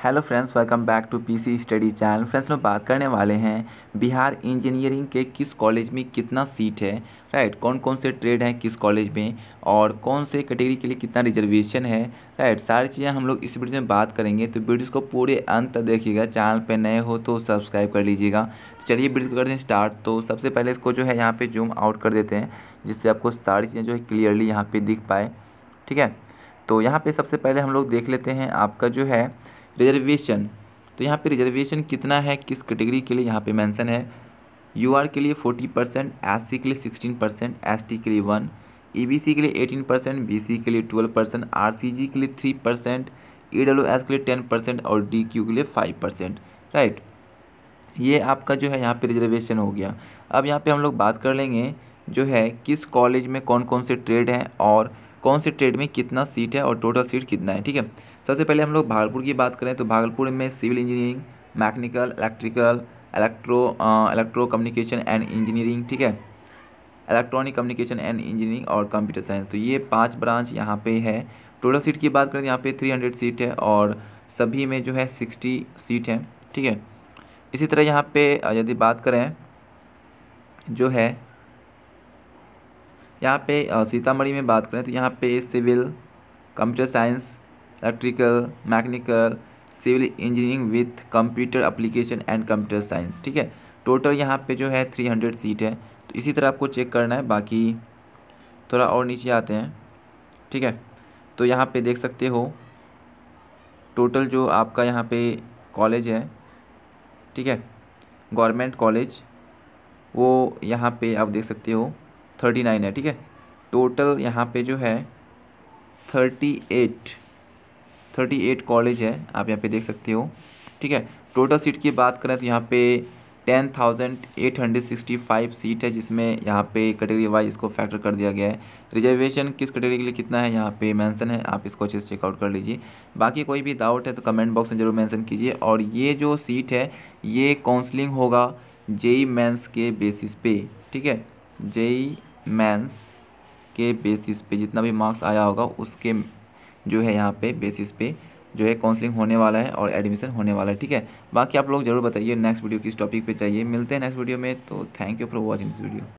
Hello friends welcome back to PC study channel friends हम बात करने वाले हैं, बिहार इंजीनियरिंग के किस कॉलेज में कितना सीट है? राइट कौन कौन से ट्रेड हैं किस कॉलेज में? और कौन से कैटेगरी के लिए कितना रिजर्वेशन है? राइट सारी चीज़ें हम लोग इस वीडियो में बात करेंगे तो वीडियो को पूरे अंत तक देखिएगा। चैनल पर नए हो तो सब्सक्राइब कर लीजिएगा। तो चलिए वीडियो करते हैं स्टार्ट तो सबसे पहले इसको जो है यहाँ पर जूम आउट कर देते हैं, जिससे आपको सारी चीज़ें जो है क्लियरली यहाँ पर दिख पाए। ठीक है? तो यहाँ पर सबसे पहले हम लोग देख लेते हैं आपका जो है रिजर्वेशन। तो यहाँ पे रिजर्वेशन कितना है? किस कैटेगरी के लिए यहाँ पे मेंशन है? यू आर के लिए फोर्टी परसेंट एस सी के लिए सिक्सटीन परसेंट एस टी के लिए वन ई बी सी के लिए एटीन परसेंट बी सी के लिए twelve percent R C G के लिए three percent E W S के लिए टेन परसेंट और डी क्यू के लिए फाइव परसेंट राइट ये आपका जो है यहाँ पे रिजर्वेशन हो गया। अब यहाँ पे हम लोग बात कर लेंगे जो है किस कॉलेज में कौन कौन से ट्रेड हैं और कौन से ट्रेड में कितना सीट है और टोटल सीट कितना है, ठीक है? सबसे पहले हम लोग भागलपुर की बात करें तो भागलपुर में civil engineering, mechanical, electrical, electro electro communication and engineering, ठीक है? इलेक्ट्रॉनिक कम्युनिकेशन एंड इंजीनियरिंग और कंप्यूटर साइंस तो ये पाँच ब्रांच यहाँ पे है। टोटल सीट की बात करें तो यहाँ पे थ्री हंड्रेड सीट है और सभी में जो है सिक्सटी सीट है, ठीक है? इसी तरह यहाँ पे यदि बात करें जो है यहाँ पे सीतामढ़ी में बात करें तो यहाँ पे civil, computer science, electrical, mechanical, civil engineering with computer application and computer science, ठीक है? टोटल यहाँ पे जो है थ्री हंड्रेड सीट है। तो इसी तरह आपको चेक करना है, बाकी थोड़ा और नीचे आते हैं, ठीक है? तो यहाँ पे देख सकते हो, टोटल जो आपका यहाँ पे कॉलेज है, ठीक है? गवर्नमेंट कॉलेज, वो यहाँ पे आप देख सकते हो थर्टी नाइन है, ठीक है? टोटल यहाँ पे जो है thirty eight thirty eight college है, आप यहाँ पे देख सकते हो, ठीक है? टोटल सीट की बात करें तो यहाँ पे ten thousand eight hundred sixty five seat है, जिसमें यहाँ पे कैटेगरी वाइज इसको फैक्टर कर दिया गया है। रिजर्वेशन किस कैटेगरी के लिए कितना है? यहाँ पे मेंशन है, आप इसको अच्छे से चेकआउट कर लीजिए। बाकी कोई भी डाउट है तो कमेंट बॉक्स में ज़रूर मेंशन कीजिए। और ये जो सीट है, ये काउंसलिंग होगा जेई मेंस के बेसिस पे, ठीक है? जेई मेंस के बेसिस पे जितना भी मार्क्स आया होगा, उसके जो है यहाँ पे बेसिस पे जो है काउंसलिंग होने वाला है और एडमिशन होने वाला है, ठीक है? बाकी आप लोग ज़रूर बताइए नेक्स्ट वीडियो किस टॉपिक पे चाहिए। मिलते हैं नेक्स्ट वीडियो में तो thank you for watching this video